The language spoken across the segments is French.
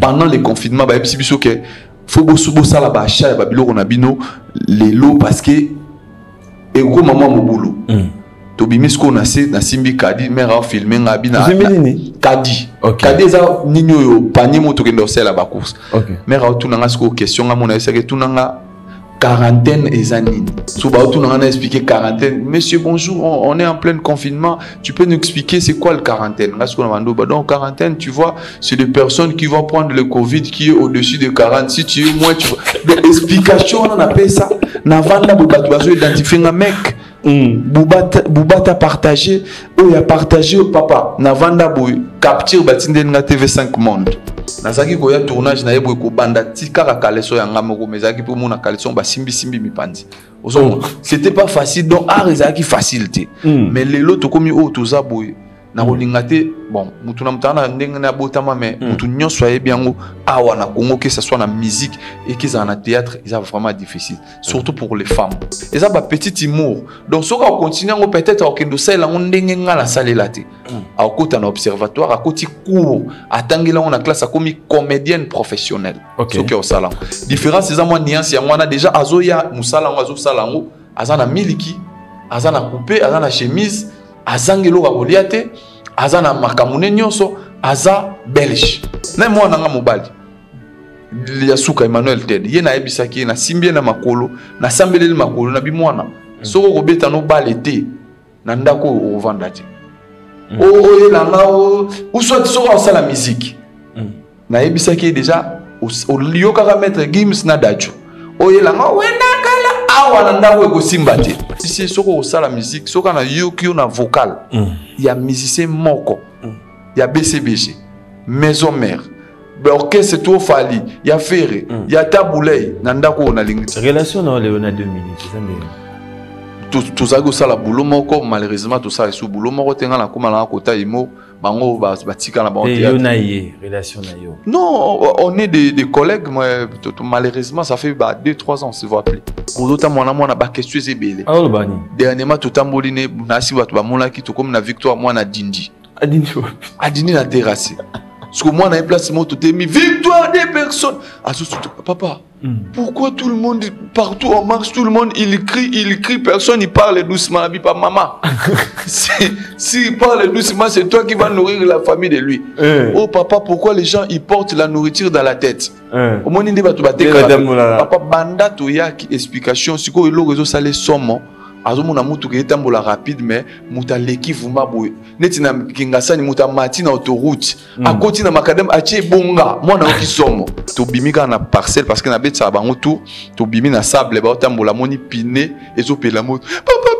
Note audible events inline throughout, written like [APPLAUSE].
pendant le confinement bayebisi biso ke fo bosala baachat ya babiloko na bino lelo parce que ekoma mwa mobulu mm. tobimi sikoyo na se nasimbi kadi mare afilme nga bi kadi okay. kadi eza nini oyo panie mo tokende kosala bacourse okay. mare aotuna nga sikoyo question nga mona esaki etuna nga quarantaine so baotuna nga na expliquer quarantaine. Monsieur bonjour on, on est en plein confinement. Tu peux nous expliquer c'est quoi le quarantaine? Donc quarantaine tu vois c'est des personnes qui vont prendre le covid qui est au-dessus de 40 si tu es moins tu vois. Donc explication wana napesa navanda boye bato bazoidentifie nga mec Mm. bubata, bubata partage oyo ya partage papa navanda boye capture batindeli nga tv5 monde nazalaki koya tournage na ye boye kobanda ti kaka kaleso yanga moko me ezalaki mpe omona kaleso basimbisimbi mipanzi ozomona mm. c'était pas facile donc art ezalaki facile te mm. mais lelo tokomi oyo toza boye nakolinga te bon mutu na mutu na ndenge na abotama mm. mutu nyonso ayebi yango awa na congo ke ce soit na musique eke ezala na théâtre eza vraiment difficile surtout pour les femmes. Eza bapetite humour. Donc soki akocontinue yango peut-être akokende osalela yango ndenge ngai nasalela te mm. akokota na observatoire akoti cours. Atangeli yango na classe akomi comédienne professionnelle. Okay. soki osala yango différence eza mwa nuance yango wana déjà azoya mosala yango azosala yango aza na miliki aza na coupe aza na chemise azangi eloko akolia te aza na makambo ne nyonso aza belge. Na mwana nga mobali ya suka emmanuel ted ye nayebisaki ye nasimbi ye na makolo nasambeleli makolo na bimwana. Soki okobeta nobale te na ndako oyo okovanda te. Oyelanga uswati soki osala miziki nayebisaki ye deja oyokaka maître gims na dajo. Oyelanga wendakala awa na ndako ekosimba te si soki okosala musique soki na yoki yo na vocal mm. ya musicien moko mm. ya bcbg maison mare orchestre to ofali ya fere mm. ya tabulei na ndako oyo nalingi relation na leo na 2 minutes tozalaki kosala bulo moko malheureusement tosala esu bulo moko te ngai nakomalanga kota imo bango bango yo na ye relation na yo. Non on est des, des collègues mais malheureusement ça fait ba 2 3 ans se voit plus. Mwana eza ebele dernièrement totamboli ne nasi bato bamonaki tokomi na victoire mwana dindi. Adindi na terrasse parce que mwana ye place moko totemi victoire des personnes. Azosutu papa Mm. Pourquoi tout le monde, partout on marche, tout le monde, il crie, il crie, personne il parle doucement, pas maman. [LAUGHS] S'il si, parle doucement, c'est toi qui vas nourrir la famille de lui. Eh. Oh papa, pourquoi les gens ils portent la nourriture dans la tête? Au moins, il Papa, banda to yaki explication, si quoi il a réseau salé somme azomona mutuka etambola rapide mais moto aleki vuma boye. Neti na kingasani moto amati na autoroute mm. akoti na makadam atie ebonga mwana oki somo. Tobimi kaka na parcelle parce que nabetisaka bango tour tobimi na sable baotambola moni pine ezopela moto. Papa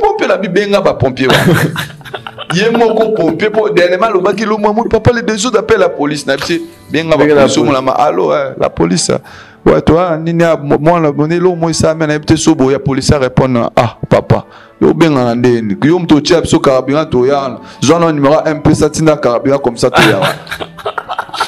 pompela bibenga bapompie wana. [LAUGHS] Ye moko pompier mpo dernièrement alobaki lomwa moi papa le deux jours d'appel la police. Na biso benga bapolisiomolama allo la police wato eh, ah. a ah, nini ah, mwana eloko moi esami nayebi te so boya polisi arépondre ah papa. Yo obengana ndeni. Yo moto otya biso carabira toyana zwana numero mp sa tinda carabira comme ça toyana [LAUGHS]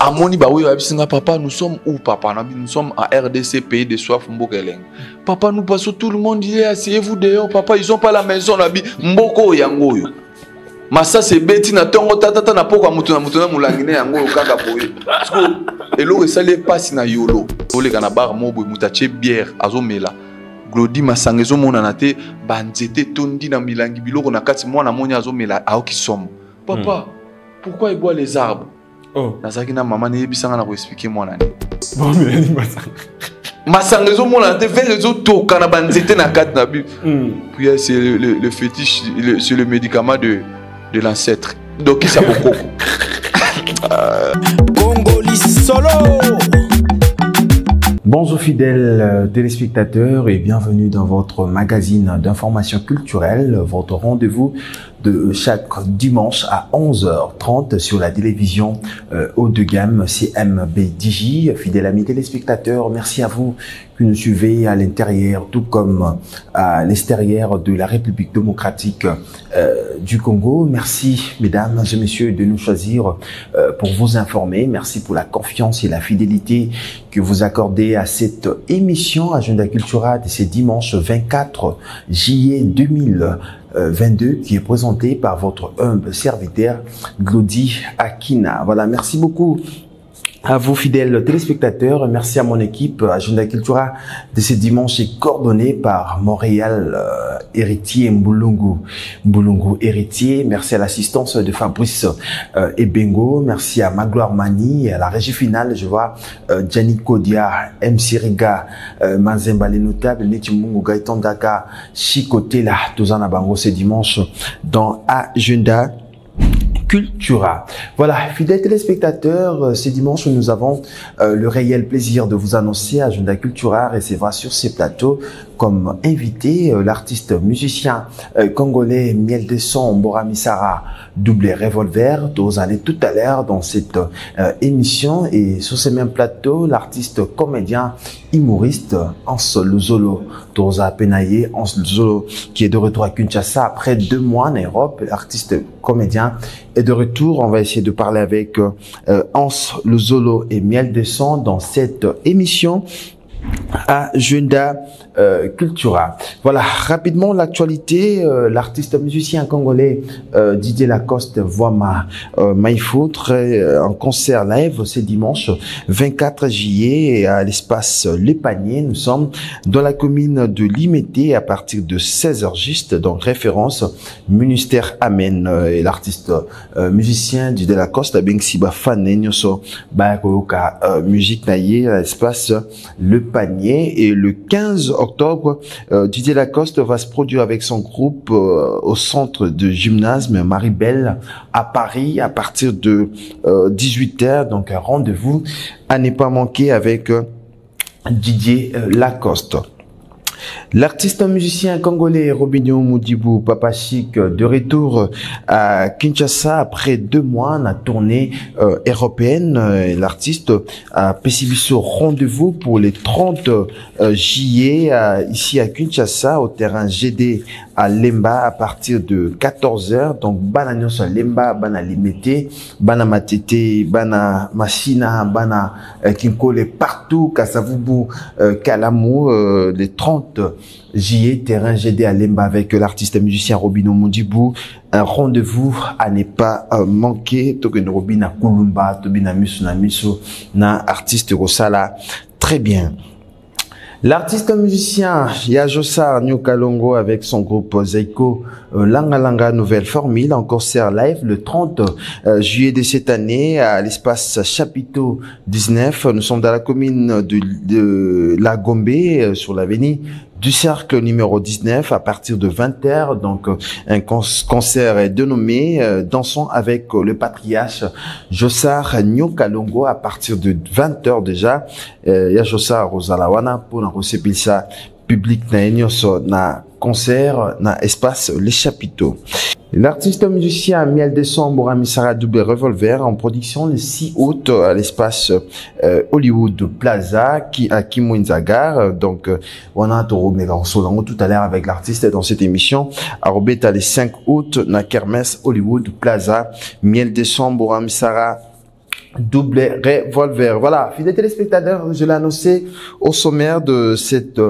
amoni baoyo ayebisinga papa nous sommes où papa? Nous sommes à rdc pays de soif mboka elenge papa nous passons tout le monde hier asseyez-vous dehors papa ils ont pas la maison nabi mboka oyo yango oyo masasi ebeti na ntongo tatata na poko ya moto na moto na molangi ne yango oyo kaka boye. Parceke eloko esali epasi na yolo. Oleka na bar mo boye moto atie biere azomela glodi masanga ezomonana te banzete etondi na milangi biloko na kati mwana moni azomela aoki somo papa hmm. pourquoi eboa les arbres oh. nazalaki na mama neyebisanga na koexplike mwana ne masanga ezomonana te vere ezotoka na banzete na kati na bi hmm. puis c'est le, le, le fétiche c'est le médicament de de l'ancêtre Dokisa Bokoko. [LAUGHS] Congoli Solo Bonjour fidèles euh, téléspectateurs et bienvenue dans votre magazine d'information culturelle, votre rendez-vous de chaque dimanche à 11h30 sur la télévision euh, haut de gamme CMB Fidèles amis merci à vous qui nous suivez à l'intérieur tout comme à l'extérieur de la République démocratique euh, du Congo. Merci mesdames et messieurs de nous choisir euh, pour vous informer. Merci pour la confiance et la fidélité que vous accordez à cette émission Agenda Cultura de ce dimanche 24 juillet 2000 22 qui est présenté par votre humble serviteur Glody Akina. Voilà, merci beaucoup à vous fidèles téléspectateurs, merci à mon équipe Agenda Cultura de ce dimanche est coordonné par Montréal euh, Héritier Mbulungu. Mbulungu Héritier, merci à l'assistance de Fabrice euh, Ebengo, merci à Magloire Mani à la régie finale, je vois euh, Gianni Kodia, MC Riga, euh, Manzemba les notables, Gaëtan Daka, Chikotela, Tozana Bango ce dimanche dans Agenda Cultura. Voilà, fidèles téléspectateurs, euh, ce dimanche, nous avons euh, le réel plaisir de vous annoncer Agenda Cultura recevra sur ces plateaux comme invité euh, l'artiste musicien congolais Miel de Son Boramisara double revolver vous allez tout à l'heure dans cette émission et sur ce même plateau l'artiste comédien humoriste Hans Luzolo Toza Penaye Hans Luzolo qui est de retour à Kinshasa après deux mois en Europe l'artiste comédien est de retour on va essayer de parler avec euh, Hans Luzolo et Miel de Son dans cette émission. Agenda euh. Voilà, rapidement l'actualité, euh, l'artiste musicien congolais euh, Didier Lacoste voit ma euh, euh, en concert live ce dimanche 24 juillet à l'espace Le Panier. Nous sommes dans la commune de Limité à partir de 16h juste, donc référence ministère Amen et l'artiste musicien Didier Lacoste a bien si ba fan nyoso ba koyoka euh, musique naïe à l'espace Le Panier et le 15 octobre euh, Didier Lacoste va se produire avec son groupe euh, au centre de gymnasme Marie-Belle à Paris à partir de euh, 18h donc un rendez-vous à ne pas manquer avec euh, Didier euh, Lacoste. L'artiste musicien congolais Robinho Moudibou Papa Chic de retour à Kinshasa après deux mois en tournée euh, européenne. Euh, L'artiste a Pessibiso rendez-vous pour les 30 euh, juillet euh, ici à Kinshasa au terrain GD à Lemba à partir de 14h. Donc bana nyonso Lemba, bana Limete, bana Matete, bana Machina, bana euh, Kinkole partout, Kasavubu, euh, Kalamu, euh, les 30 juillet, terrain GD à Lemba avec l'artiste musicien Robino Mondibou. Un rendez-vous à ne pas manquer. Token Robina Kulumba, Tobina Misu na Misu, na artiste Rosala. Très bien. L'artiste musicien Yajosa Kalongo avec son groupe Zeiko euh, Langa Langa Nouvelle Formule en concert live le 30 euh, juillet de cette année à l'espace Chapiteau 19. Nous sommes dans la commune de, de La Gombe euh, sur l'avenue du cercle numéro 19 à partir de 20h. Donc, euh, un con- concert est dénommé euh, Dansons avec euh, le patriarche Jossar Kalongo à partir de 20h déjà. Euh, ya Jossar Rosalawana pour recebisa public na nyonso na concert na espace Les Chapiteaux. L'artiste musicien Miel Décembre Misara Double Revolver en production le 6 août à l'espace euh, Hollywood Plaza qui à Kimwinzagar. Donc, euh, on a tout à l'heure avec l'artiste dans cette émission. À Robeta le 5 août, na Kermesse Hollywood Plaza. Miel Décembre Misara double revolver. Voilà, fidèles téléspectateurs, je l'ai annoncé au sommaire de cette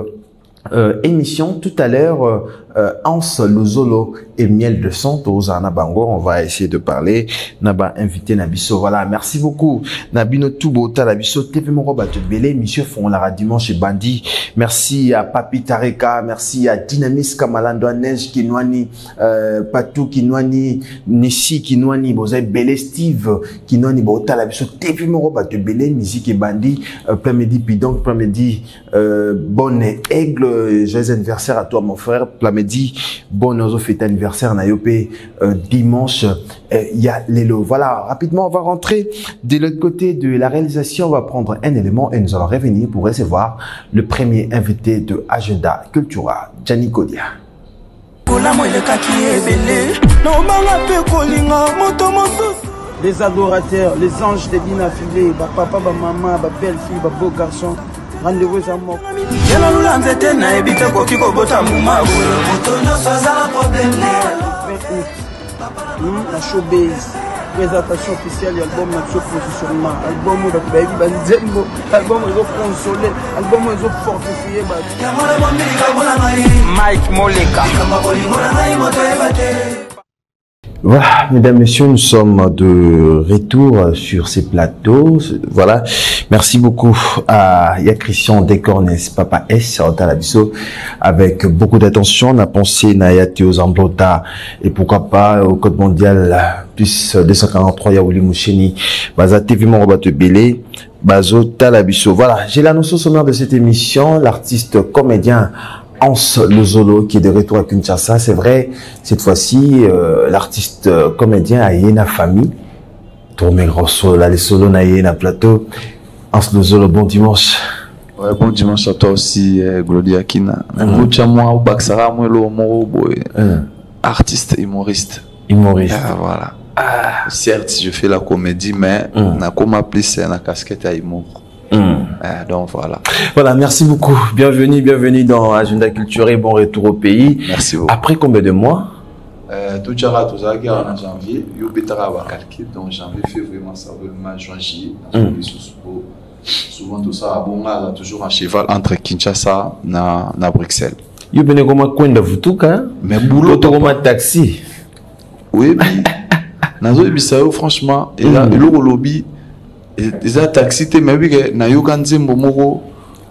euh, émission tout à l'heure. Euh, Hans Lozolo et Miel de Santos à Nabango. On va essayer de parler. Naba invité Nabiso. Voilà, merci beaucoup. Nabino Tubo Talabiso TV Moroba Belé. Monsieur Fonlara dimanche Bandi. Merci à Papi Tareka. Merci à Dynamis Kamalando Neige Kinwani. Euh, Patou Kinwani. Nissi Kinwani. Bozay Belé Steve Kinwani. Bo Talabiso TV Moroba Belé. Musique et Bandi. Euh, plein midi Pidon. Plein midi. Euh, bonne aigle. Joyeux anniversaire à toi mon frère. Plein midi bon ozo fête anniversaire na yopé euh, dimanche. Il y a l'élo voilà rapidement on va rentrer de l'autre côté de la réalisation. On va prendre un élément et nous allons revenir pour recevoir le premier invité de Agenda Cultura Gianni Kodia les adorateurs, les anges de l'inaffiblé, papa, maman, belle fille, beau garçon, rendez-vous à moko yela lula nzete nayebi te koki kobota mbuma moto nyonso azala probleme na showbase présentation officielle ya album na biso positionnement album oyo bato bayebi banzembo album ezoconsole album oyo ezofortifie bato mike moleka Voilà, mesdames, messieurs, nous sommes de retour sur ces plateaux. Voilà. Merci beaucoup à Ya Christian Descornes, Papa S, Talabiso, avec beaucoup d'attention. On a pensé Naya Théo Zamblota et pourquoi pas au Code mondial plus 243 Yaouli Moucheni, Baza TV Morobato Belé, Bazo Talabiso. Voilà. J'ai l'annonce sommaire de cette émission. L'artiste comédien Hans Lozolo qui est de retour à Kinshasa. C'est vrai, cette fois-ci, euh, l'artiste euh, comédien a une famille. Tourné Rosso, là, les solos na na plateau. Hans Lozolo, bon dimanche. Ouais, bon dimanche à toi aussi, eh, Gloria Kina. Le Artiste, humoriste. Humoriste. Ah, voilà. Certes, je fais la comédie, mais Mm. na comme appelé c'est la casquette à humour. Ah, donc voilà. Voilà, merci beaucoup. Bienvenue, bienvenue dans Agenda Culturel. Bon retour au pays. Merci beaucoup. Après combien de mois? Euh, tout jara tout ça qui en janvier, va calquer donc janvier, février, mars, avril, mai, juin, juillet. Mm. Souvent tout ça, bon, là, toujours un cheval entre Kinshasa na na Bruxelles. Yo bene koma kwenda vutuka. Mais boulot, Boulot koma taxi? oui, mais nazo ebisa yo franchement, eza Mm. eloko lobi eza taxi te mais oui que na yoka nzembo moko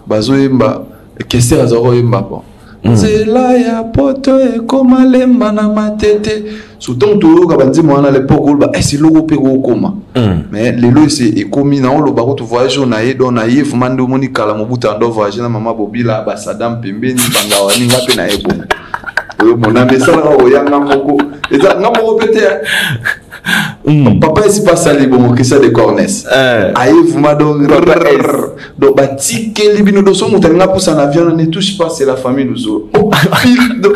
bazoyemba kester aza koyemba bon nzela ya poto ekoma lemba na matete. Surtout toyoka banzembo wana lepoke oloba esi eloko mpe kokoma Hum. mais lelo ese ekomi na oloba ko tovoyage oyo na ye donc na ye vraimen nde omoni kala mobuta ndo voyage na mama bobila basadam pembeni bangawani nga mpe na ye bongo [LAUGHS] oyo monambe esalaka koyanga moko. Eza nga moko mpe te Hum. papa esi mpe asali bongo krista de cornes Euh, aye vraimen donc donc batikeli bino donc so moto alinga pusa na avion ne touche pas c'est la famille nous oh, pile donc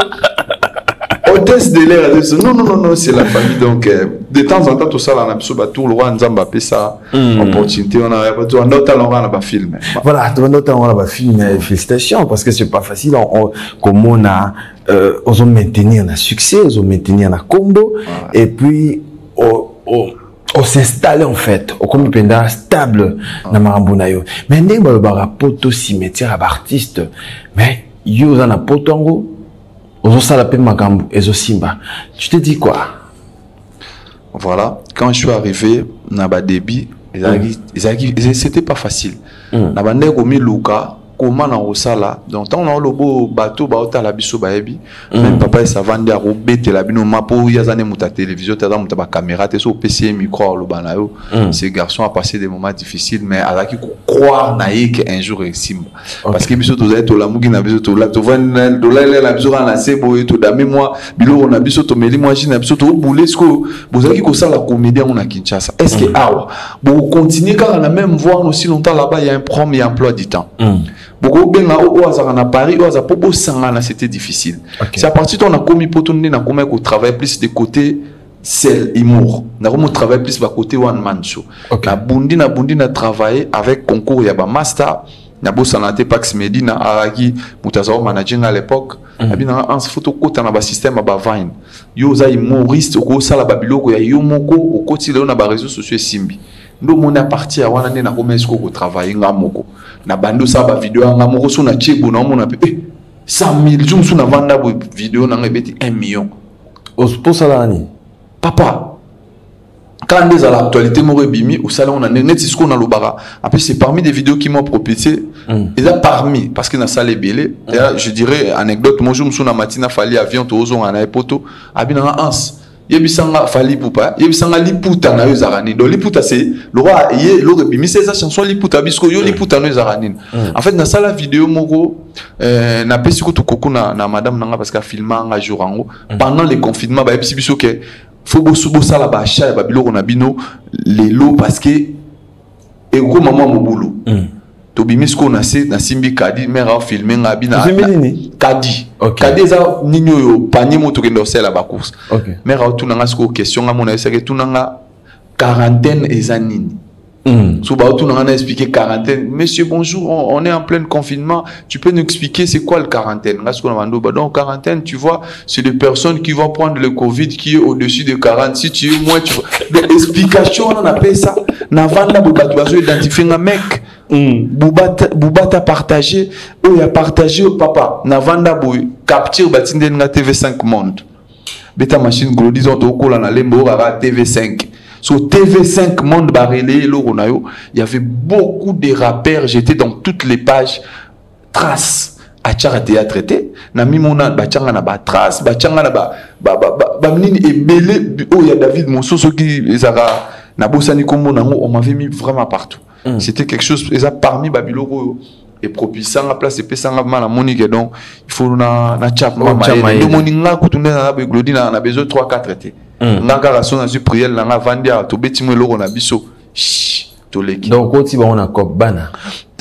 hôtesse de l'air aza biso non non non non c'est la famille donc euh, de temps en temps tosala na biso batour lokwa nzambe apesa Mm. opportunité wana ya bato anda otala ngo wana bafilme Voilà, tout le monde a la film, mais félicitations, parce que c'est pas facile. On, on, comme on a, euh, on maintenir un succès, on maintenir un combo, et puis, on, on, on s'installe en fait, on comme penda stable, na marambo na yo. Mais ndenge ba ba poto cimetière à artiste, mais yo za na poto ngo, ozo sala pe makambo, ezo simba. Tu te dis quoi? voilà quand je suis arrivé na badébit ezalaki ezalaki c'était pas facile Mm. na bandenge komiluka koma na kosala donc ntango na olobo bato baotala biso bayebi. Même papa esi avandi akobetela bino ma mpo ye aza nde moto ya télévision te aza moto ya bacaméra te so opesi ye micro aloba na yo. Mm. ce garçon a passé des moments difficiles mais azalaki kokroire na ye ke un jour esimba. Parce que biso tozali tolamuki na biso tolalela na biso kaka na se boye todami mwa biloko na biso tomeli mwa jus na biso tobule sikoyo bozalaki kosala comédie yango na kinshasa. Est ce que awa bokocontinue kaka na même voie wana aussi longtemps là-bas il y a un problème ya emploi du temps. Mm. Bokobenga oyo oyo azalaka na paris oyo aza mpo bosangana c'était difficile. Ok. c'est à partir to nakomi mpo to nde nakomaki kotravaille plus de côté sel humour nakomi kotravaille plus bakoté one man show. Ok. nabundi nabundi na travailler avec concours ya bamaster nabosana te pax medina alaki moto aza komanaging à l'époque. Abinanga anse fo tokɔta na basystème ya bavine yo oza humoriste okosala babiloko ya yo moko okoti lelo na baréseau sociaux esimbi nde omoni a partir ya wana nde nakomi esiko kotravaille nga moko. Na bandi osala bavideo ya nga moko so na tie bona omona mpe eh, 100 000 jour mosusu navanda boye video nanga ebeti 1 million. Là, ni? papa kala nde ezala actualité moko ebimi osala ngo na ndenge neti sikoyo nalobaka apres c'est parmi des vidéos qui m'ont propulsé. Mm. eza parmi parce que nasala ebele ya je dirais anecdote mojo mosusu na matina fali avion tozonga na ye poto abinanga anse yebisanga fa lipupa yebisanga liputa na yo ezalaka nini? Donc liputa c'est lokwa ye eloko ebimisi eza chanson liputa biso yo liputa no ezalaka nini? En fait nasala video moko euh, napesi kutu koko na, na madame nanga parce que afilma anga jour yango pendant le confinement bayebisi biso ke fo boso bosala baachat ya babiloko na bino lelo parce que ekokoma mwa mobulu. Mm. Tobimi sikoyo na se nasimbi kadi mare afilme nga nini? kadi. Eza nini oyo? Panie mo tokende osala bacourse. Mare aotuna nga sikoyo question nga mona esaki etuna nga quarantaine eza nini Mm. So, bah, tout le monde a expliqué quarantaine. Monsieur, bonjour, on, on est en plein confinement. Tu peux nous expliquer c'est quoi le quarantaine? Donc, quarantaine, tu vois, c'est des personnes qui vont prendre le Covid qui est au-dessus de 40. Si tu es moins, tu vois. Donc, explication, on appelle ça. Navanda, Bouba, tu vas identifier un mec. Mm. Bouba t'a partagé. Oh, il a partagé au papa. Navanda, Bouy. Capture, batinde, nga TV5 Monde. Beta machine, gros, disons, lembo, rara TV5. Sur TV5 Monde Barélé, il y avait beaucoup de rappeurs. J'étais dans toutes les pages. Traces. atiaka théâtre te na mimona batianga na batrace batianga na baminini ebele oyo ya david mosusu soki ezalaka nabosani nkombo nango on m'avait mis vraiment partout mm. c'était quelque chose eza parmi babiloko oyo epropisanga place epesanga mala monike donc il faut na na chap mamayele ndomoni nga kutu nde na beglodi na besoin 3 4 te nga kaka so nazwi priele na nga vandi awa tobeti mo eloko na biso toleki. Donc oti bango na cop bana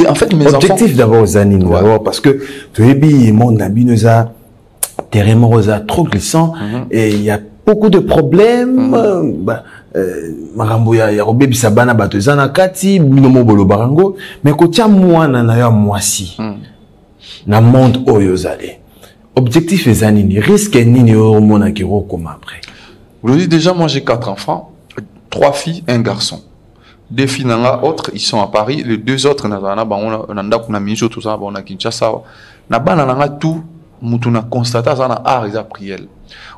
en fait mes objectif d'abord eza nini d'abord parce que toyebi monde na bino eza terrain moko eza trop glissant et il y a beaucoup de problèmes bah, makambo ya, ya kobebisa bana bato eza na kati bino mo bolobaka yango mais kotia mwana na yo ya mwasi na monde oyo ozali objectif eza nini risque nini oyo omonaki okokoma après je dis déjà moi j'ai quatre enfants trois filles un garçon. Deux filles nanga autres ils sont à Paris les deux autres nazala na bango na ndako na miniso tozala bango na Kinshasa na bana nanga tout mutu na constate aza na art eza priele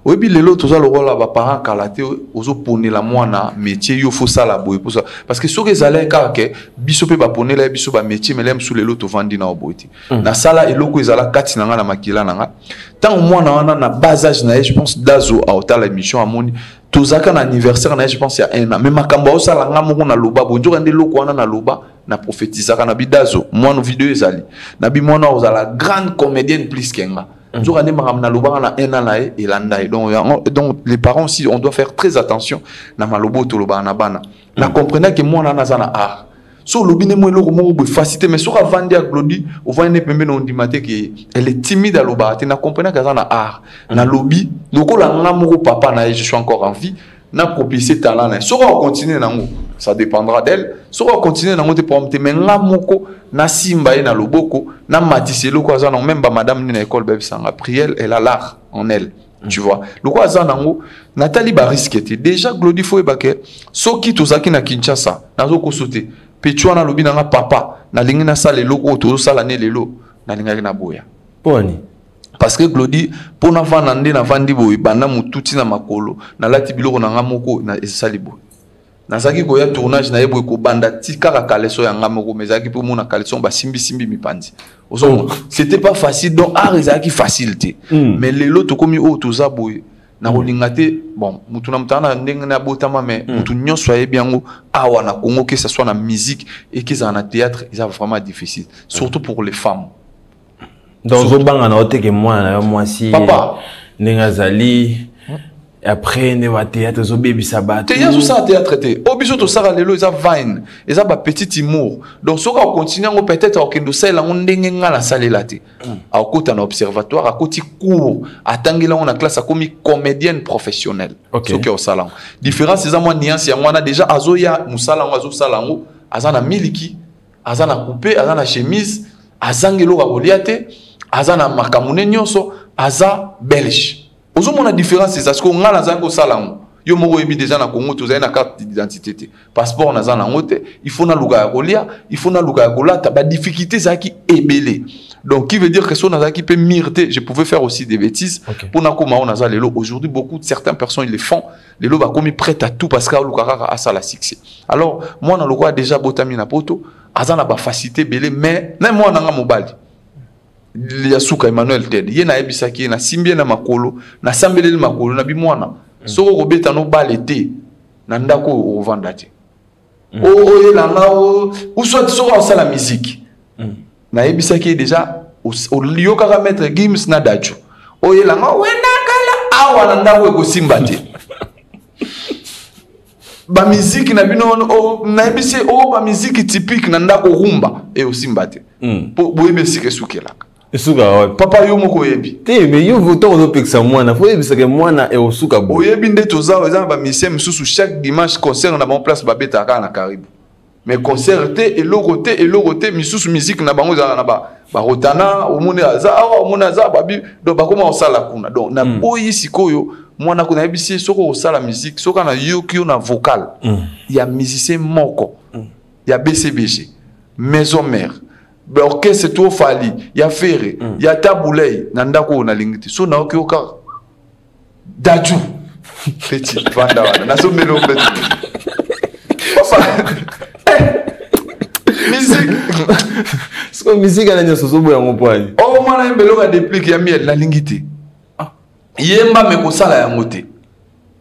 oyebi lelo toza lokola baparent kala te ozoponela mwana métier yo fosala boye posa parce que soki ezalaki kaka ke biso mpe baponela ye biso bamétier mele mosu lelo tovandi na boye te. Nasala eloko ezala kati na nga na makila na nga ntango mwana wana na bas age na ye je pense dazo aotala émission amoni tozalaka na anniversaire na ye je pense ya un an. Mais makambo aosala nga moko naloba boye. Nzoka nde eloko wana naloba na prophétisaka na bidazo mwana video ezali. Na bi mwana ozala grande comédienne plus ke nga na na donc, donc les parents aussi on doit faire très attention na maloba oyo tolobaka na bana. Na comprendre ke mwana wana aza na art so olobi nde mo eloko moko boye fasi te mais soki avandi ya glodi ovandi ne pembeni ondima te ke elle est timide alobaka te na comprendre ke aza na art nalobi lokola nga moko papa na ye je suis encore en vie na propulser talent na. Ye soki akontinue nango ça dépendra d'elle. Soki akontinue nango te problème te mais nga moko nasimba ye na loboko namatisa eloko aza nango même bamadame nini na école babisanga prielle elle a l'art en elle tu vois. Loko aza nango natali bariske te. Déjà glodi fo oyeba ke soki tozalaki na kinshasa nazokoso te mpe ti wana alobi nanga papa nalingi nasala eloko oyo tozosala ne lelo nalingaki naboya poni parce que glodi mpo navanda nde navandi boye banda motu ntina makolo nalati biloko na nga moko esali boye nazalaki koya tournage na ye boye kobanda ti kaka kaleso ya nga moko mais ezalaki mpe omona kaleso basimbisimbi mipanzi ozomona c'était pas facile donc art ezalaki facile te. Mais lelo tokomi oyo toza boye na kolinga te bon mutu na mutu ana ndenge na botama mais mutu nyonso ayebi yango awa na congo ce soit na musique et que ezala na théâtre eza vraiment difficile surtout pour les femmes. Donc ozobanga na oteke mwana na yo mwasi papa. ndenge azali après nde bathéâtre ezobebisa bato te ye azosala théâtre te. Oyo biso tosala lelo eza vine eza bapetit humour donc soki akocontinue yango peut-être akokende osalela yango ndenge nga nasalela te. Akokota na observatoire akoti cours. Atangeli yango na classe akomi comédienne professionnelle. Soki aosala yango. Différence eza mwa nuance yango wana déjà azoya mosala yango azosala yango aza na miliki aza na coupe aza na chemise azanga eloko akolia te aza na makambo ne nyonso aza belge ozomona différence eza sikoyo ngai nazali kosala yango yo moko oyebi deja na congo tozali na carte d'identité te. Passeport naza nango te. Il faut naluka ya kolia il faut naluka ya kolata. Badifficulté ezalaki ebele. Donc qui veut dire que so nazalaki mpe mire te? Je pouvais faire aussi des bêtises. Mpo nakóma oyo naza lelo. Aujourd'hui beaucoup de certaines personnes ils le font. Lelo bakomi prête à tout parce que aluka kaka asala succès. Alors mwana lokola déjà botami na poto aza na bafacilité ebele mais na mwana nanga mobali ya suka emmanuel ted. Ye nayebisaki ye nasimbi ye na makolo nasambeleli makolo na bimwana. Soki okobeta nobale te na ndako oyo okovanda te. Oyelanga uswati soki osala miziki nayebisaki ye deja oyokaka maître gims na dajo. Oyelanga wendakala awa na ndako ekosimba te. [LAUGHS] Bamiziki na bino nayebisi oyo bamiziki typique na ndako rumba eyosimba te. Mpo boyebi esika esukelaka esuka wapi papa yo moko oyebi. Te me yo ntango ozopekisa mwana. Fo oyebisaka mwana ekosuka boye oyebi nde toza eza na bamisien mosusu chaque dimanche concert na bango place babetaka kaka na karibu. Mais concert te eloko te eloko te misusu musique na bango ezalaka na ba- barotana omoni aza awa omoni aza babi donc bakoma kosala kuna. Donc na boyi sikoyo mwana ko nayebi ye soki okosala musique soki ana yoki yo na vocal. Ya musicien moko. Ya bcbg maison mare orchestre to ofali ya fere ya tabulei na ndako oyo nalingi te so nayoki yo kaka daju. [LAUGHS] Peti vanda wana nasombeli ombetu musique. Siko misiki ana nyonso ozoboya yango mpo ani o mwana ye mbeloko ya déplique ya miel nalingi te yemba me kosala yango te.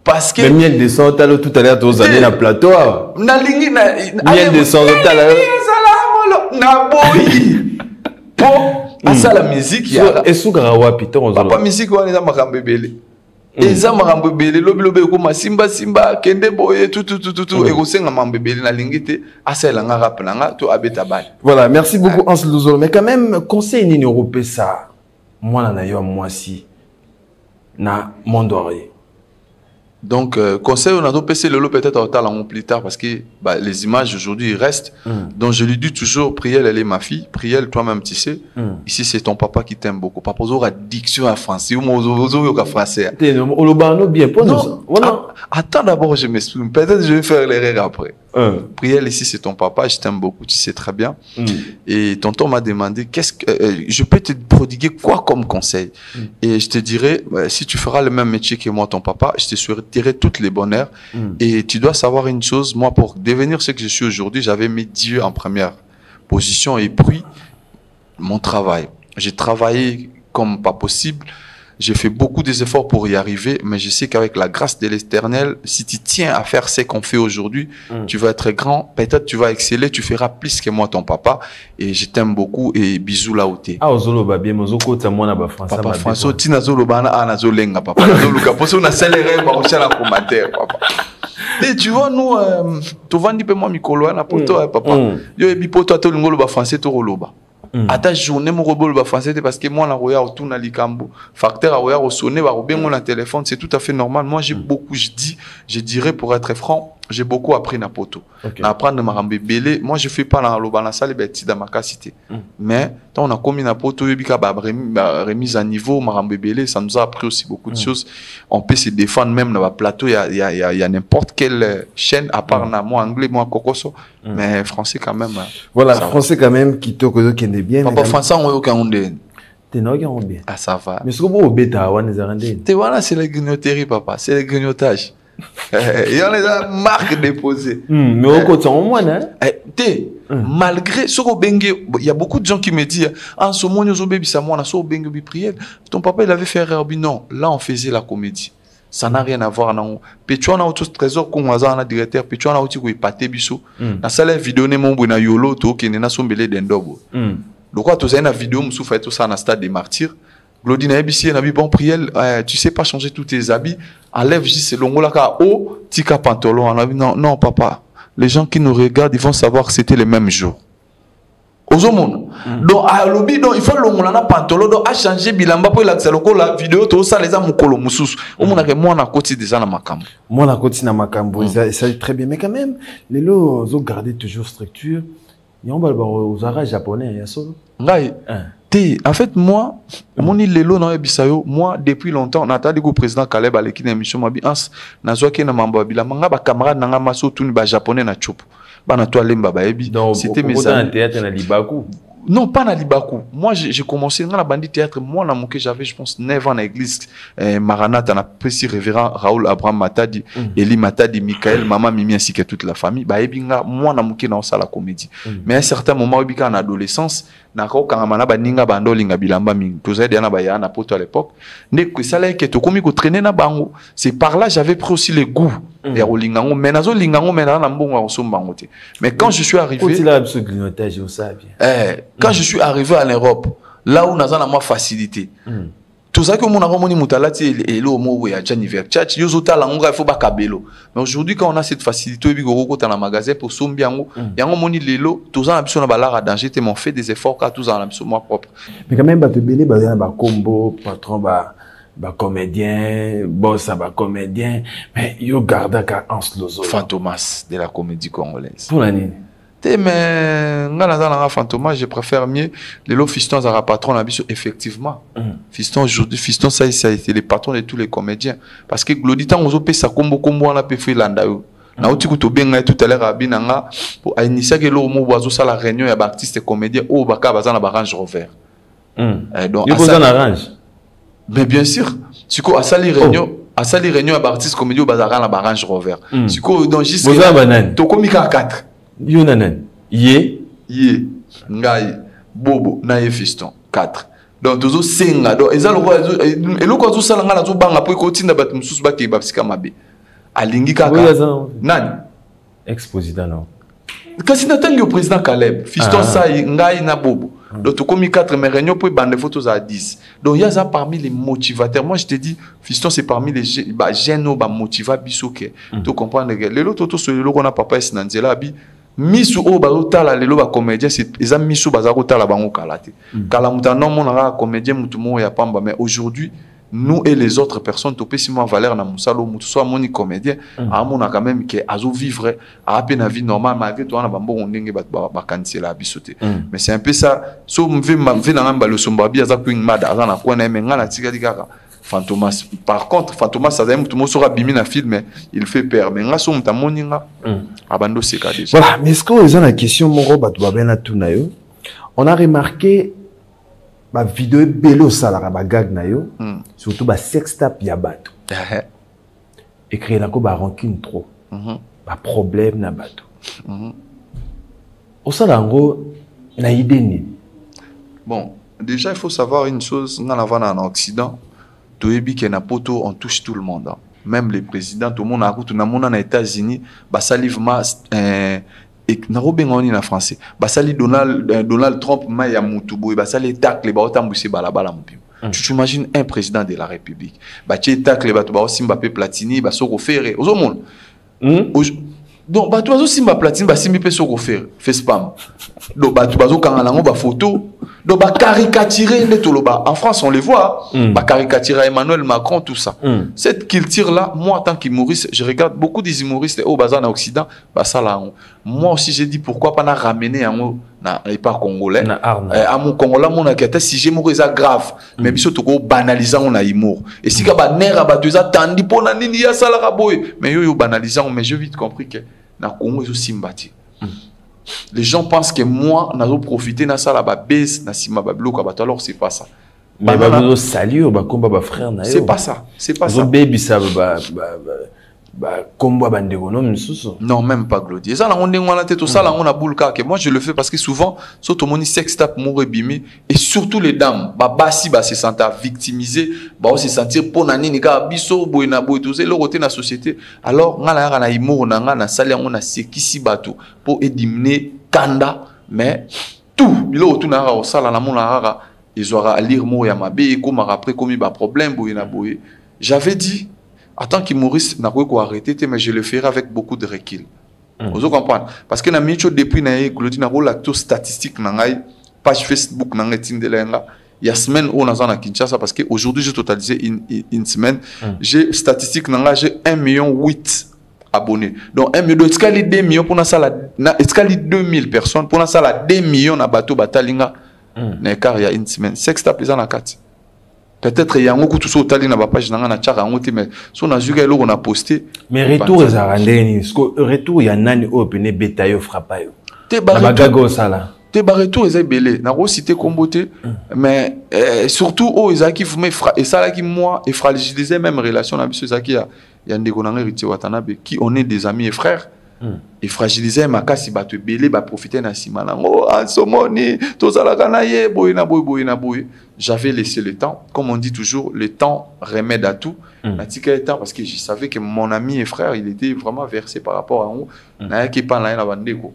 Parce que miel de sang otala tout à l'heure tozali na plateau awa. nalingi na miel de sang otala ezala ngolo na boyi mpo asala musike ya esukaka wapi ntongo papa ozoloba musike wana eza makambo ebele. Eza makambo ebele. Lobilobi ekoma simbasimba kende boye tututututu ekosenga makambo ebele. Nalingi te asalelanga rape na nga to abeta bale. Voilà merci beaucoup Hans Luzolo mais quand même conseil nini okopesa mwana na yo ya mwasi na monde oye Donc, euh, conseil, on a dopé le lot peut-être au talent plus tard parce que bah, les images aujourd'hui restent. Donc, je lui dis toujours, Priel, elle est ma fille. Priel, toi-même, tu sais. Ici, c'est ton papa qui t'aime beaucoup. Papa, vous aurez diction à français. Ou vous aurez français. bien Attends d'abord, je m'exprime. Peut-être je vais faire l'erreur après. Un. Priel, ici, c'est ton papa. Je t'aime beaucoup. Tu sais très bien. Mm. Et tonton m'a demandé, qu'est-ce que, euh, je peux te prodiguer quoi comme conseil Et je te dirais, euh, si tu feras le même métier que moi, ton papa, je te souhaiterais toutes les bonheurs. Mm. Et tu dois savoir une chose, moi, pour devenir ce que je suis aujourd'hui, j'avais mis Dieu en première position et puis mon travail. J'ai travaillé comme pas possible. J'ai fait beaucoup des efforts pour y arriver, mais je sais qu'avec la grâce de l'Éternel, si tu tiens à faire ce qu'on fait aujourd'hui, Mm. tu vas être grand, peut-être tu vas exceller, tu feras plus que moi, ton papa. Et je t'aime beaucoup et bisous là où t'es. awa ozoloba bien mais ozokota mwana bafrançais Papa mabe François, kwa. tina zoloba na ana zolenga papa. Nazoluka [LAUGHS] poso na salere ba osala commentaire papa. Et tu vois nous euh, tovandi pe moi mikolo na poto Mm. eh, papa. Mm. Yo ebi poto to lingolo ba français. Mm. Ata journée moko boloba français te parce que moi na roya otuna likambo. Facteur aroya osonne ba obengo na téléphone c'est tout à fait normal. Moi j'ai beaucoup je dis je dirais pour être franc j'ai beaucoup appris na poto. Ok. na apprendre makambo ebele. Moi je fais pas na loba na sala betida makasi te Mm. mais tant on a commis na poto oyebi ka ba remi- ba remise à niveau makambo ebele ça nous a appris aussi beaucoup de choses. On peut se défendre même na ba plateau il y a il y a il y a, il y a n'importe quelle euh, chaîne à part na moi anglais moi kokoso. Mais français quand même hein. voilà français quand même kitoko ozokende bien papa français te naoki yango bien. Ah ça va. Mais soki bo obeta wana te voilà c'est la grignoterie papa. C'est le grignotage il y en a des marques déposées. Mm, mais okotisa yango mwana hein? Eh, te malgré ce qu'on il y a beaucoup de gens qui me disent en ce moment nous bébé ça moi so bengue prière ton papa il avait fait erreur non là on faisait la comédie. Ça n'a rien à voir non. Pecho na auto trésor ko ngaza na directeur. Pecho na auto ko ipate biso Mm. na sala vidéo ne mon na yolo to ke na sombele dendobo. Mm. lokwa tozali na vidéo mosusu aye tosala na stade des martyrs glodi nayebisi ye na bi bon priel euh, tu sais pas changer tous tes habits enlève juste elongolaka o tika pantalon bi non, non papa. Les gens qui nous regardent ils vont savoir que c'était le même jour ozomona donc alobi donc il faut longola na pantalon donc achange bilamba mpo elakisa lokola video tosala eza mokolo mosusu omonaka mwana akoti deja na makambo mwana akoti na makambo eza esali très bien. Mais quand même lelo ozogarde toujours structure. Yango baloba ozalaka japonais ya solo ngai. Te en fait moi omoni lelo nayebisa yo moi depuis longtemps natali ko président kaleb aleki na émission mabi ans nazwaki na mambo ya bilamba nga bacamarade na nga masi otuni bajaponais na chopo. Bana to alemba bayebi c'était na na non pas na libaku. Moi j'ai commencé nga na bandi théâtre. Moi na moke j'avais je pense 9 ans na église. Eh, maranata na presi révérend raoul abraham matadi Mm. eli matadi michael mama mimi ainsi que toute la famille. Bayebi nga moi na moke na osala comédie. Mm. mais à un certain moment oyebi kaka na adolescence nakokangama na baninga bando olinga bilamba mingi. Tozali deya na baya na poto à l'époque. Nde esala eke tokomi kotraîne na bango. C'est par là j'avais pris aussi le goût Mm. ya kolinga yango mais nazolinga yango mais naza na mbongo ya kosomba yango te. Mais quand je suis arrivé eh, quand je suis arrivé en Europe là où naza na mwa facilité Tozalaki omonaka omoni moto alati ele- elo moko ya janiver church yo ozotala yango il faut bakabelo mais aujourd'hui quand on a cette facilité oyebi kokokota na magasin mpo sombi yango Mm. yango omoni lelo toza na biso na balare à danger te mais on fait des efforts kaka tozala na biso mwa propre. Mais quand même bato ebele baza na bakombo patron ba bacomédien bos ya bacomédien mais yo gardaka ans lozolo. Fantomas de la comédie congolaise. Mpona nini te mais nga naza nanga fantôma je préfère mieux lelo fiston azalaka patron na biso effectivement. Mm. fiston aujourd'hui fiston été le patron de tous les comédiens. Parce que glodi ntango ozopesa kombo kombo wana mpe fo elanda yo. Nauti kutu obenga ye tout à l'heure abi na nga po ainitiaki eloko moko bo azosala réunion ya baartiste comédien oyo baka baza na barange rover Mm. Eh, donc, mais bien sûr. Sikoyo asali réunion asali réunion ya baartiste comédien oyo bazalaka na barange rover sikoyo donc jusque tokomi kaka 4 yo na nani ye? Ye ngai bobo na ye fiston 4 donc tozosenga. Donc eza lokola ezo- eloko azosala ngai nazobanga mpo ekotinda bato mosusu bakei basika mabe. Alingi kaka. Nani? Kasi natangi yo président caleb fiston Ah. sai ngai na bobo. Donc tokomi 4 mais réunion mpo ebande fo tozala 10 donc ye aza parmi les motivateurs. Moi je te dis fiston c'est parmi les bagene oyo bamotiva biso ke tocomprendre ke lelo to tosolo eloko na papa esi na nzela abi misu oyo bazotala lelo bacomédien c'est- eza misu baza kotala bango kala te. Kala moto anomona kaka comédien motu moko ya pamba. Mais aujourd'hui nous et les autres personnes topesi mwa valeur na mosala oyo motu so amoni comédien aamona quand même ke azovivre aa mpe na vie normale malgré to wana bambongo ndenge bato ba- bakanisela biso te. Mm. mais c'est un peu ça. So mve ma- mve na ngai mbala osomba bi aza queen mad aza na coin na ye mais ngai natikali kaka fantomas par contre fantomas azali motu moko soki abimi na filme il fait peur mais ngai so moto amoni nga Mm. abandi oseka déjà voilà mais ce que eza na question moko bato babena tuna yo on a remarqué bavideo ebele osalaka bagag na yo Mm. surtout basextap ya bato ekreelako barancune trop Mhm. baproblème na bato Mhm. osala yango na ide nini Bon, déjà, il faut savoir une chose. Nous avons en Occident, toyebi ke na poto, on touche tout le monde. hein. Même les présidents, tout le monde a tout le monde aux États-Unis, basali vraiment euh, et narobenga oni na français. Basali Donald euh, Donald Trump ma ya mutu boy, basali tacle ba otambuse balabala mupim. Tu t'imagines un président de la République? Ba tie tacle ba to ba osimba pe Platini, ba soko fere. Ozo monde. Hmm? Donc bato bazosimba platine basimbi mpe soko faire fe spam donc bato bazokanga nango bafoto donc bacaricaturer nde toloba en france on les voit Mm. bacaricaturer emmanuel macron tout ça Mm. cette culture là moi en tant qu'humoriste je regarde beaucoup des humoristes oyo baza na occident basala yango moi aussi j'ai dit pourquoi pas na ramener yango na epa congolais. Na art na Eh, amo kongola amonaki ata sujet moko eza grave. Mais biso tokobanalize yango na humour esika banere ya bato eza tandi mpo na nini ye asalaka boye mais yo oyo banalize yango mais j'ai vite compris ke na congo ezosimba te les gens pensent que moi nazoprofite nasala babase na nsima babiloko ya bato alors c'est pas ça. Mais Banana- bazosali yo bakomba bafrère na yo. c'est pas ça c'est pas ça. ozobebisa bakombo ya bandeko no misusu Non, même pas Glody. Et ça, là, on est on a tête au sale, on a boule que moi je le fais parce que souvent, surtout mon sex tape mon rebimi et surtout les dames, bah basi bah se sentir victimisé, bah on se sentir pour nani ni ka biso boy na boy tout c'est le côté na société. Alors, nga la na imo na nga na sali on a sekisi bato pour éliminer kanda mais tout bilo tout na au sala na mon rara ils aura à lire mo ya mabe comme après comme ba problème boy na boy. J'avais dit tant qu'humoriste, n'a pas arrêter, mais je le ferai avec beaucoup de recul. Vous comprenez Parce que na micho depuis na ye glodi na rôle acteur statistique na ngai page Facebook na ngai tindelenga il y a semaine où on a Kinshasa parce que aujourd'hui j'ai totalisé une, une, semaine. J'ai statistique na ngai j'ai 1 million 8 abonnés. Donc 1 million a 2 millions pour na sala na est-ce qu'il y a 2000 personnes? Pour na sala 2 millions na bateau batalinga car il y a une semaine. Tape eza na kati peut-être yango kutu so otali na bapage na ngai na tiaka yango te mais so nazwika eloko na poste mais retour ezalaka ndenge nini Siko retour ya nani oyo pene ebeta yo frappa yo? Te na baretour bagaga osala. te baretour eza ebele. Nakosite kombo te mais eh, surtout oyo ezalaki vraimen efra- esalaki moi efragilise même relation na biso ezalaki ya, ya ndeko na ngai héritier watanabe qui on est des amis et frères efragilise makasi bato ebele baprofite na nsima nango ansomoni tozalaka na ye boye na boye boye na boye j'avais laissé le temps. Comme on dit toujours le temps remède à tout. Mm. natika temps parce que je savais que mon ami et frère il était vraiment versé par rapport à yango nayaki epa na ye na bandeko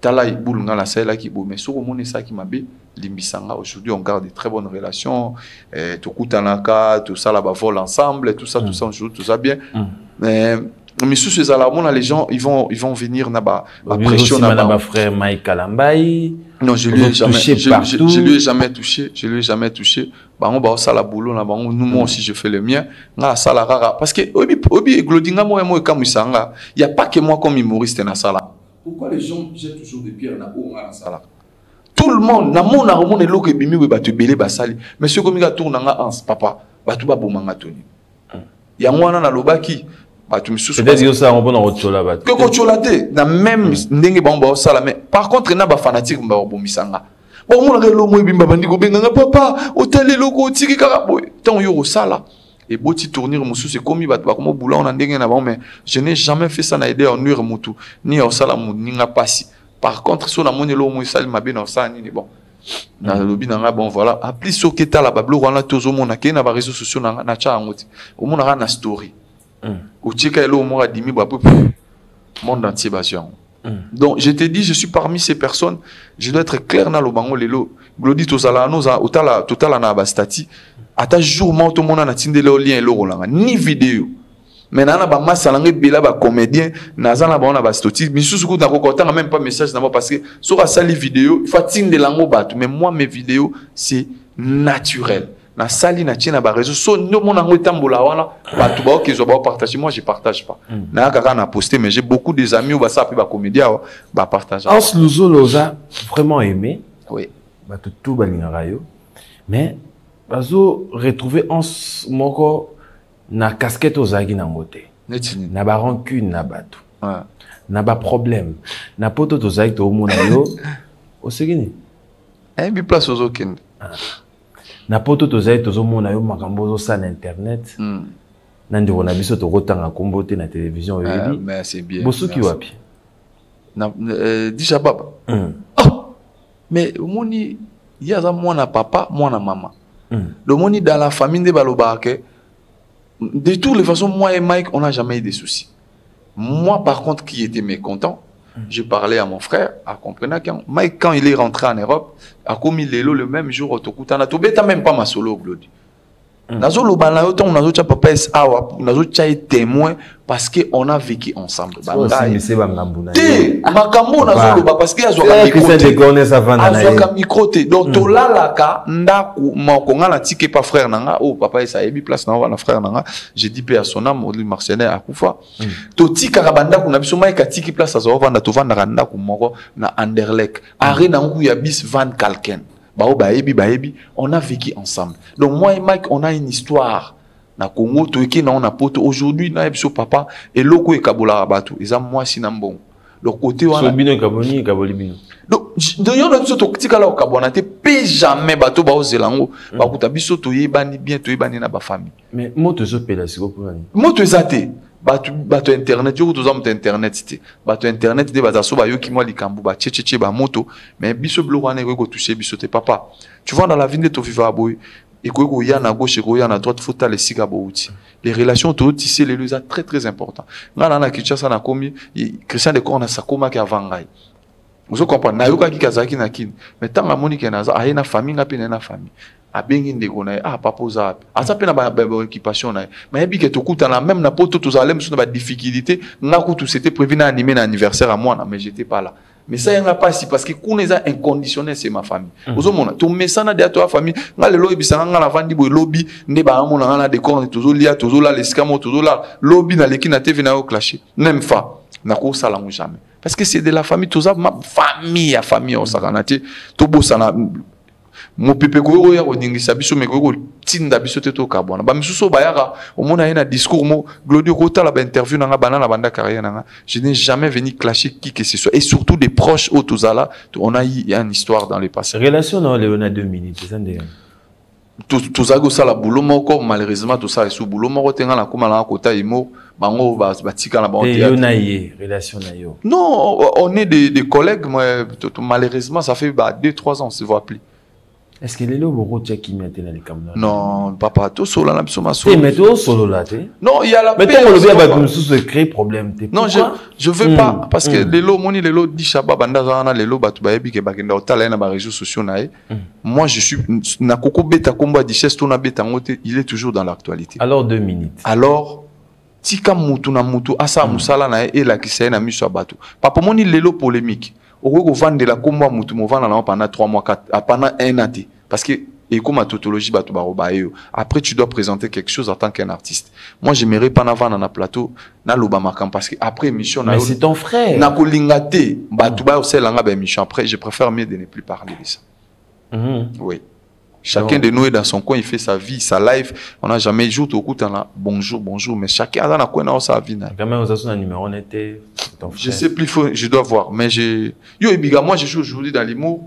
tala ebulu nga nasalelaki boye mais soki omoni esalaki mabe limbisanga aujourd'hui on garde de très bonnes relations. Eh, tokutanaka tosala bavol ensemble tout ça tout ça aujourd'hui tout ça bien. Mm. mais misusu ezala omona les gens ils vont, ils vont venir na ba- na na bango bafrère mike kalambai non je lui ai jamais je, je, je lui ai jamais touché je lui ai jamais touché. Bango baosala boulot na bango nous moi aussi je fais le mien. Nga asala kaka parce que oyebi oyebi eglodi nga moya mo ekamwisa nga y a pas que moi comme humoriste nasala pourquoi les gens jettent toujours des pierres na oyo nga nasalaka tout le monde namonaka omona eloko ebimi boye bato ebele basali mais soki ominga tour na nga anse papa. Bato babomanga toni yango wana nalobaki bato misusu ke kotyola te na même ndenge bango baosala mais par contre na bafanatike babomisa nga baomonaka elongo ebimba bandi kobenganga papa otali eloko otiki kaka boye ntango yo kosala eboti tournure mosusu ekomi bato bakoma bula na ndenge na bango mais je n'ai jamais fait ça na ide ya nuire motu ni ya kosala moninga mpasi par contre so namoni eloko mo esali mabe na kosala nini bon. Nalobi na ngai bon voilà. Apli soki etala babiloko wana te ozomona kei na sociaux na ngai natya yango te omonaka na story otika eloko moko adimi bwa pe monde entier bazwi yango donc je te dis je suis parmi ces personnes. Je dois être clair na lobango lelo. Glodi tozala noza otala totala na bastati ata jour moko tomona natindeli o lien eloko nanga ni video mais naa na bamasa nanga ebela bacomédien naza na bango na bastoti misusu kutu nakoka otanga même pas message na bango parce que soki asali video faut atindela yango bato mais moi mes vidéos c'est naturel nasali natie na baréseau so nde omona yango etambola wana bato baokezwa baopartage. Moi je partage pas. Naya kaka na poste mais j'ai beaucoup des amis oyo basala mpe bacomédien awa bapartage anse luzolo oza vraiment aimé. Oui. bato tu balingaka yo. Mais bazo retrouve anse moko na casquette ozalaki nango te. Na barancune na bato. Ouais. na baproblème na poto tozalaki toomona yo. [LAUGHS] Oseki nini? Ayebi place ozokende na poto tozalaki tozomona yo makambo ozosala na internet. Mm. na ndeko na biso tokotanga nkombo te na télévision oyebi mais c'est bien bosuki wapi? Na- euh, disha baba Mm, mais omoni ye aza mwana papa mwana mama mm. lomoni dans la famille nde balobaka ke de toutes les façons moi et Mike on n'a jamais eu de soucis. Moi par contre qui était mécontent je parlais à mon frère à comprendre que Mike quand il est rentré en Europe a commis lelo le même jour tokutana tobeta même pas ma solo glodi nazoloba na yo ntango nazotya papa es awa nazotya ye témoin parce que on a vécu ensemble. Te makambo nazoloba parce que azwaka micro te. azwaka micro te. Donc tolalaka ndako moko nga natiki pa frère na nga. Oyo papa esi ayebi place na wana frère na nga. Je dis mpe ya sonam oli marcelin akufa totikaka bandako na biso maike atiki place azwa ovanda tovandaka ndako moko na anderlek are na ngu ya bis van calken bao bayebi bayebi. On a vécu ensemble. Donc moi et mike on a une histoire. Na congo toyeki nango na poto aujourd'hui nayebi so papa eloko oyo ekabolaka bato eza mwasi na mbongo. Donc kote wana so bino ekaboni ekaboli bino. Donc j- donc yo na biso totikala kokabwana te mpe jamais bato baozela yango bakuta biso toyebani bien toyebani na bafamille mais moto ezopela siko mpona nini? Moto eza te bato internet yoko toza moto internet te. Bato internet nde baza so bayoki mwa likambo batietietie bamoto mais biso biloko wana ekoki kotouche biso te papa. Tu vois dans la vie nde tovivaka boye ekoki koya na gauche ekoya na droite faut tala esika bouti. Les relations tozotise lelo eza très très important. Ngai na na kinshasa nakomi christian de cornas akomaki avant ngai. Ozo comprendre nayokaki ke azalaki na kini mais ntango amoni ke naza aye na famille nga mpe naye na famille abengi ndeko na ye. Ah papa oza wapi? Aza mpe na ba- ba- baoccupation na ye. Mais ayebi ke tokutana même na poto tozala mosusu na badifficulté nga kutu c'était prévu na anime na anniversaire ya mwana mais j'étais pas là. Mais ça yanga mpasi parce que kuna eza inconditionnel c'est ma famille. Ozomona tomesana deya toya famille. Nga lelo oyebisanga nga navandi boye lobi nde baamona nga na décor tozolia tozolala esika moko tozolala lobi naleki na tv na yo clashe même fa nakosala yango jamais. Parce que c'est de la famille toza ma famille ya famille osakana te tobosana mopepe koyoki oya koningisa biso me koyoki kotinda biso te tokabwana bamisusu oyo bayaka omona ye na discours mo glodi okotala bainterview na nga bana na banda carrière na nga je n'ai jamais venu clasher qui que ce soit. Et surtout des proches oyo tozala on a eu une histoire dans le passé. Relation na yo lelo na deux minutes eza To- tozali kosala bulo moko malheureusement tosala esu bulo moko te nga nakóma nanga kota emo bango ba- batika na bango na na non on est des, des collègues mais malheureusement ça fait bah, 2-3 ans se voit plus est ce que lelo bokotia kimia te na likambo non papa tosola na biso te masolo mais tosolola te. Non il y a la mais ntango olobi ya bato mosusu ecrée problème te. Non je, je veux Mm, pas parce que mm. lelo omoni lelo dishaba banda aza wana lelo bato bayebi ke bakenda kotala ye na baréseaux sociaux na ye. Moi je suis nakoko beta kombo ya dichesse to nabeta yango te il est toujours dans l'actualité. Alors deux minutes. Alors tika mutu na mutu asala mosala na ye elakisa ye na miso ya bato. Papa omoni lelo polémique okoki kovandela kombo ya mutu movanda nango pendant 3 mois 4 ah, pendant un an te. Parce que et comme ma tautologie bato baroba yo. Après tu dois présenter quelque chose en tant qu'un artiste. Moi j'aimerais pas n'avoir dans plateau na loba makam parce que après émission na c'est ton frère. na kolinga te bato bayoselanga baémission après je préfère mieux de ne plus parler de ça. Mhm. oui chacun de nous est dans son coin il fait sa vie sa life on n'a jamais jour tokutana bonjour bonjour mais chacun aza na coin yo sa vie. Quand même, un numéro. Je sais plus, faut, je dois voir. Mais j'ai. Yo, moi, je joue aujourd'hui dans l'humour.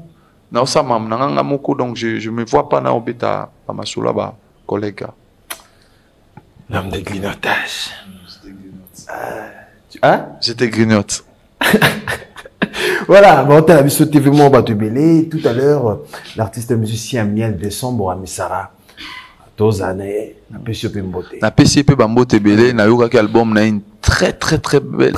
Dans ça, mam, nanga moko, donc je, je me vois pas dans Obeta, dans ma soula, bah, collègue. De grignotage. Hein? J'étais grignote. [LAUGHS] voilà baotala biso tv moko bato ebele tout à l'heure l'artiste musicien miel decembre amisara tozala na ye napesi yo mpe mbote. Napesi ye mpe bambote ebele nayokaki album na ye très très très belle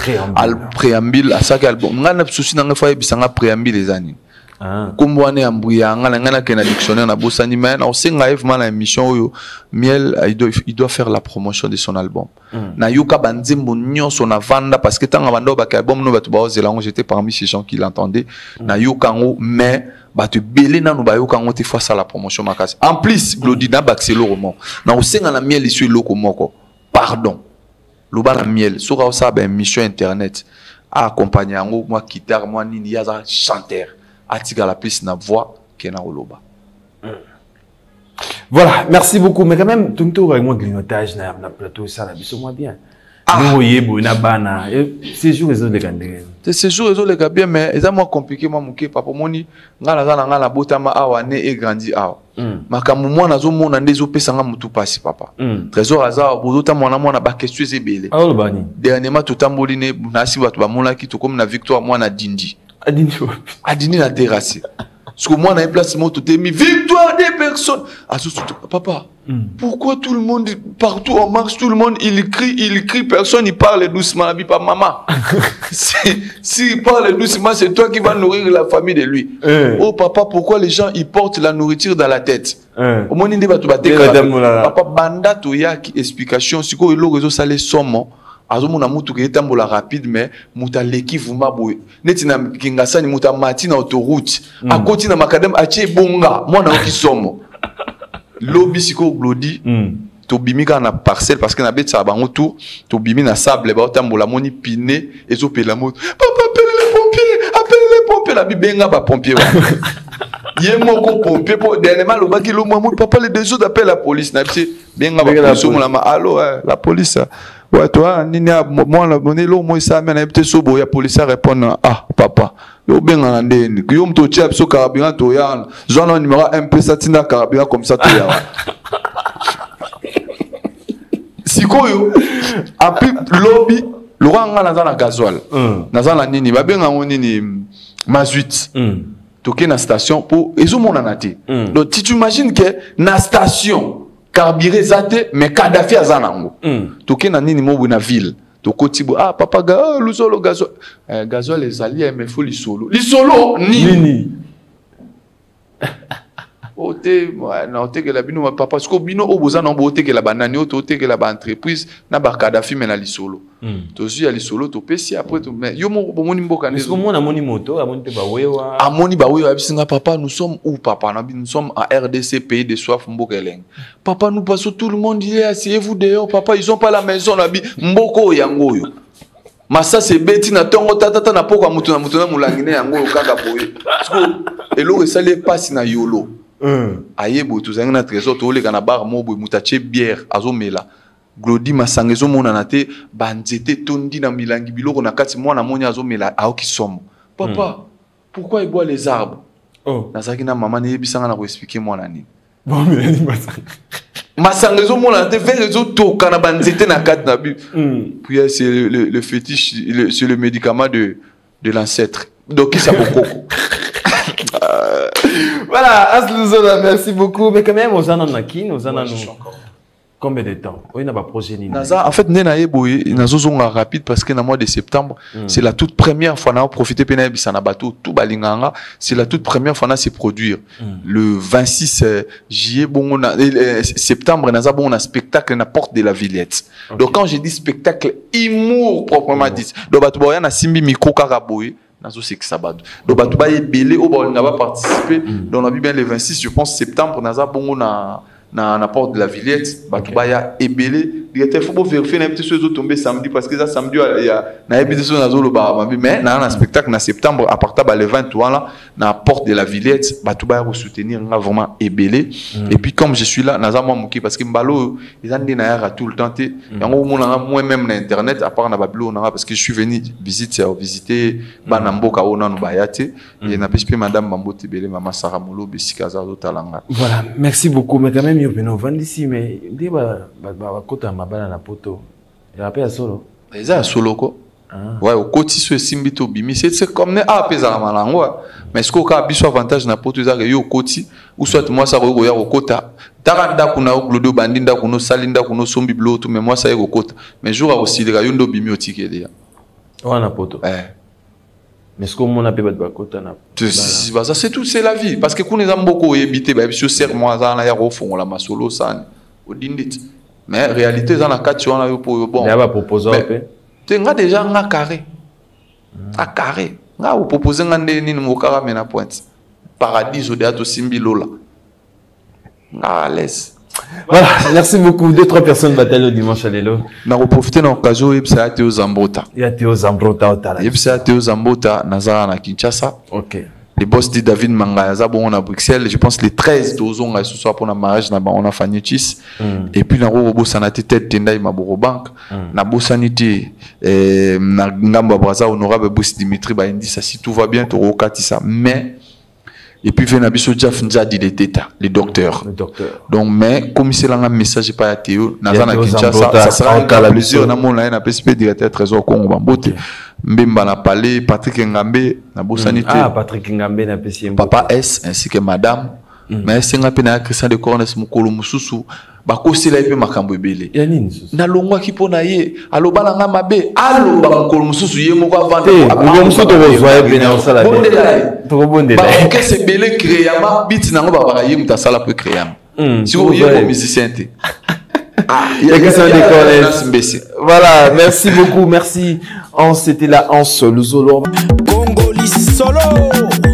préambule. asalaki album. Ngai na susi na ngai fo ayebisanga préambule eza nini Hein? kombo wana ya nga na ngai nakende na dictionnaire nabosani me naosenga ye vraiment na émission oyo miel euh, il doit, faire la promotion de son album. Mm. nayoka banzembo nyonso navanda parce que ntango banda obaka album no bato baozela yango j'étais parmi ces gens qui l'entendaient. Nayoka yango mais bato ebele nano bayoka yango te fo asala promotion makasi en plus glodi nabakisa eloko moko nakosenga na miel esu eloko moko pardon. Loba na miel soki aosala baémission internet aaccompagne yango mwa guitare mwa nini ye aza chanteur atikala plus na voix ke na koloba Voilà, merci beaucoup. Mais quand même, tout le temps, avec moi, grignotage, na, na plateau, ça, là, bisous, moi bien. Nous, yebo, na bana. Et C'est jour, les autres, les gars. te séjour ezoleka bien mais eza mwa compliqué mwa moke papa omoni ngai naza na ngai nabotama awa ne egrandi awa Mm. makambo mwana azomona nde ezopesanga motu mpasi papa Mm. trésor aza awa bozotamwana mwana bakestion eza ebele Ah, le bani. dernièrement totamboli ne nasi bato bamonaki tokomi na victoire mwana dindi Adini, adindi na terrasse. Parce que mwana ye place moko totemi victoire des personnes. Azosutu papa Mm. pourquoi tout le monde partout on marche tout le monde il crie il crie personne il parle doucement. La pas maman. [LAUGHS] Si s'il parle doucement c'est toi qui vas nourrir la famille de lui. Eh. oh papa pourquoi les gens ils portent la nourriture dans la tête? Hein. omoni nde bato Nde madame Molala. papa banda toyaki explication. Sikoyo eloko ezosala esomo azomona mutuka etambola rapide mais moto aleki vuma boye. Neti na kingasani moto amati na autoroute akoti na makadame atie ebonga mwana oki somo. [LAUGHS] Lobi sikoyo glodi Mm. tobimi kaka na parcelle parce que nabetisaka bango tour tobimi na sable baotambola moni pine ezopela moto. Papa appele les pompiers appele les pompiers nabi benga bapompier wana [LAUGHS] ye moko pompier po dernièrement alobaki lo mwa moto papa les deux autres appelle la police. Na bisi benga bapolice omonama. Allo eh, la police ouais toi nini ah, mo- mwana moni lo mo esami nayebi te so boya police arépondre ah papa yo obengana ndeni yo moto otia biso carburant toya wana zwa na numéro mpesa ntina comme ça toya wana sikoyo apui lobi lokwa nga naza na gasoil Mm. naza na nini babenga yango nini mazuite Mm. toke na station mpo ezomonana te Mm. donc ti tu imagines ke na station carburé eza te mais kadafi aza nango Mm. toke na nini moboye na ville tokoti boye ah papa ga ah, lusolo gasoil eh, gasoil ezali mais fo lisolo lisolo nini Nini. Na otekela bino ma papa siko bino oyo boza nango bootekela banani oyo tootekela baentreprise na bakadafi me na lisolo Mm. tozwi ya lisolo topesi mais yo moko bomoni mboka nde Est-ce que moi, on a mon moto, amoni te bawewa. amoni baoyo ayebisinga papa nous sommes où papa nabi nous sommes en rdc pays de soif mboka elenge papa nous passons tout le monde il est asseyez-vous dehors papa ils ont pas la maison nabi mboka oyo yango oyo masasi ebeti na ntongo tatata na poko ya moto na moto na molangi ne yango oyo kaka boye Siko eloko esali epasi na yolo. Aye boye tozalaki na trésor tooleka na bar mo boye moto atie bière azomela. Glodi masanga ezomonana te banzete tondi na milangi biloko na kati mwana moni azomela aoki somo. Papa pourquoi ebois les arbres? Oh. nazalaki na mama neyebisanga na koexplike mwana nini. Bon, mais elle dit pas ça. masanga ezomonana te vere ezotoka na banzete na kati na bi Mm. puis euh, c'est le, le, le fétiche le- c'est le médicament de, de l'ancêtre. Donc isa bokoko [LAUGHS] Voilà, Asluzola, merci beaucoup. Mais quand même, aux anan nakin, aux anan Combien de temps? Oui, n'a pas projet ni. en fait nde naye boye nazozonga rapide parce que na mois de septembre Mm. c'est la toute première fois na profité mpe nayebisa na bato tout balinganga c'est la toute première fois na se produire. Mm. le 26 euh, juillet euh, septembre naza bongo na spectacle na porte de la villette. Donc quand je dis spectacle humour proprement dit donc bato baoya nasimbi micro kaka boye nazosekisa bato. Donc bato bayebele oyo balinga baparticipe donc nabi bien le 26 je pense septembre naza bongo na na, na porte de la Villette. Bato baya ebele directeur faut vérifier na biso ezotombe samedi parce que eza samedi ya nayebi te so nazoloba mabi mais na na spectacle na septembre à partir ba le 20 wana na porte de la Villette bato baya soutenir nga vraiment ebele et puis comme je suis là naza mwa moki parce que mbalo eza nde nayaka tout le temps te yango omonanga moi même na internet à part na babilo nanga parce que je suis venu visite visiter bana mboka oyo nanu baya te et napesi mpe madame bambote ebele mama sara molobi esika aza azotala nga voilà merci beaucoup. Mais quand même yo pene ovandisi mais nde bakota mabala na poto. Ya mpe ya solo. Eza ya solo ko. Ouais okoti so esimbi to obimi c'est comme ne awa mpe ezalaka malango mais soki okaka biso avantage na poto ezaka yo okoti? Ou soit mwasi akoki koya kokota? Taka ndako na yo kulodi obandi ndako no osali ndako no osombi bilo to mais mwasi aye kokota. Mais jour akosilika yo nde obimi otikeli ya. Wana poto. Eh. mais soki omona mpe bato bakota na baza c'est tout c'est la vie. Parce que kuna eza mboka oyebi te bayebi so ser mwa aza wana ya kofongola masolo osani odindi te mais réalité eza na kati wana yo mpo oyo bon. Ya bapropose mpe te nga déjà nga carré. Nga carré. Nga opropose nga nde nini mokaka me na pointe. Paradis odeya tosimbi lola. Nga à l'aise. Voilà [LAUGHS] merci beaucoup. Deux trois personnes batali au dimanche à lelo nakoprofite na occasion oyebisa ya te ozambota ya te ozambrota otala yebisa ya te ozambota nazala na kinshasa. Ok le boss dit David Manga aza bongo na Bruxelles. Je pense les 13 tozonga ce soir pour na mariage na bango na Fanny Chis et puis na robo bosana te tête tendai maboro bank. Na bosani te eh, na ngambo ya braza honorable boss Dimitri ba indi ça si tout va bien to ça. Mais et puis vient na biso Jeff Nzadi le teta le docteur le docteur donc mais comme c'est là un message pas à Théo na Ya na Kinshasa ça sera un Ankala plaisir biso. na mona na PSP directeur trésor Congo Bambote mbemba na pale patrik ngambe nabosani te. Ah, patrik ngambe napesi ye papa s ainsi que madame. Mm. me asenga mpe na ya christian de cornes mokolo mosusu bakosela ye mpe makambo ebele. Nalongwaki mpo na ye aloba na ngai mabe aloba mokolo mosusu ye moko avandebakese ebele créama biti nango babaka ye moto asala mpo créama. Sikoyeko musicien te. Ya Christian de Cornes. Jonas Mbese. voilà merci beaucoup merci Hans c'était la Hans Luzolo Congo Solo